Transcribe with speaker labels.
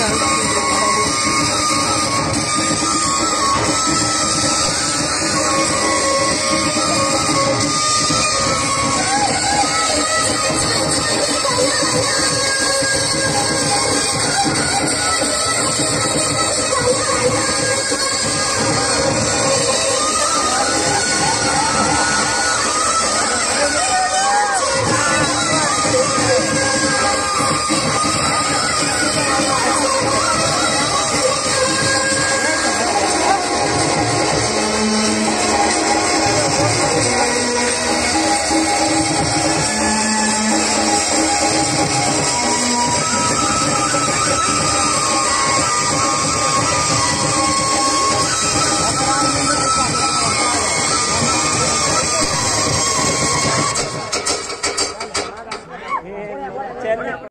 Speaker 1: 的。